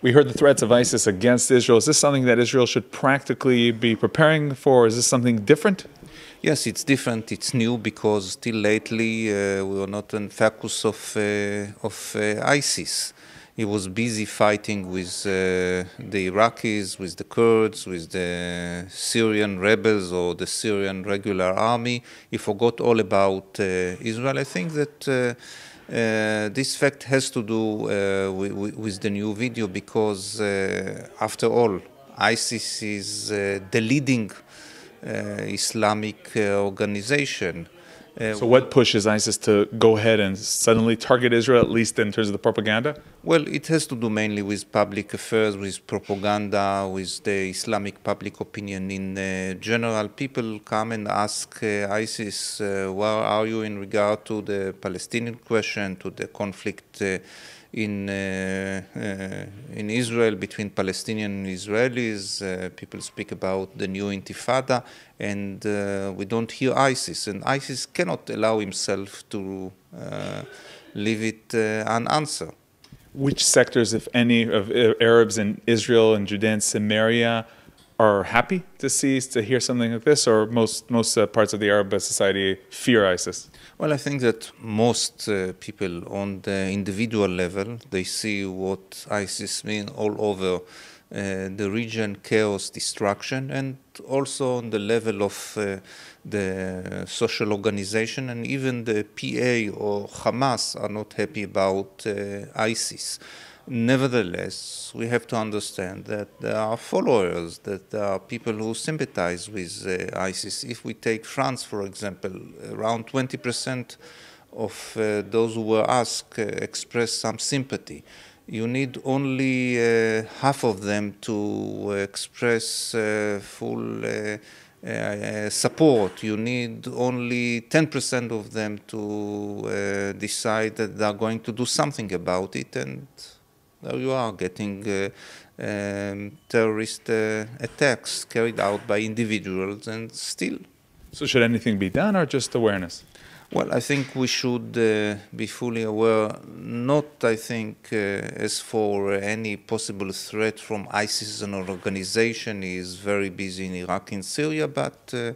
We heard the threats of ISIS against Israel. Is this something that Israel should practically be preparing for? Is this something different? Yes, it's different. It's new because still lately uh, we were not in focus of uh, of uh, ISIS. He was busy fighting with uh, the Iraqis, with the Kurds, with the Syrian rebels or the Syrian regular army. He forgot all about uh, Israel. I think that. Uh, uh, this fact has to do uh, with, with, the new video because, uh, after all, ISIS is the leading Islamic organization. Uh, so, what pushes ISIS to go ahead and suddenly target Israel, at least in terms of the propaganda? Well, it has to do mainly with public affairs, with propaganda, with the Islamic public opinion in uh, general. People come and ask uh, ISIS, uh, where are you in regard to the Palestinian question, to the conflict? In uh, uh, in Israel between Palestinians and Israelis. Uh, people speak about the new Intifada, and we don't hear ISIS. And ISIS cannot allow himself to leave it unanswered. Which sectors, if any, of Arabs in Israel and Judea and Samaria are happy to see to hear something like this, or most most uh, parts of the Arab society fear ISIS? Well, I think that most uh, people on the individual level they see what ISIS means all over uh, the region, chaos, destruction, and also on the level of uh, the social organization and even the PA or Hamas are not happy about uh, ISIS. Nevertheless, we have to understand that there are followers, that there are people who sympathize with uh, ISIS. If we take France, for example, around 20% of uh, those who were asked uh, express some sympathy. You need only uh, half of them to express uh, full uh, support. You need only 10% of them to decide that they are going to do something about it, and there you are getting uh, um, terrorist uh, attacks carried out by individuals and still. So, should anything be done or just awareness? Well, I think we should uh, be fully aware, not, I think, uh, as for any possible threat from ISIS, an organization is very busy in Iraq and Syria, but uh,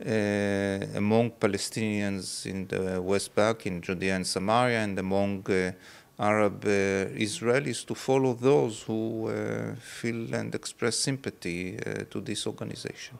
uh among Palestinians in the West Bank, in Judea and Samaria, and among uh, Arab uh, Israelis to follow those who uh, feel and express sympathy uh, to this organization.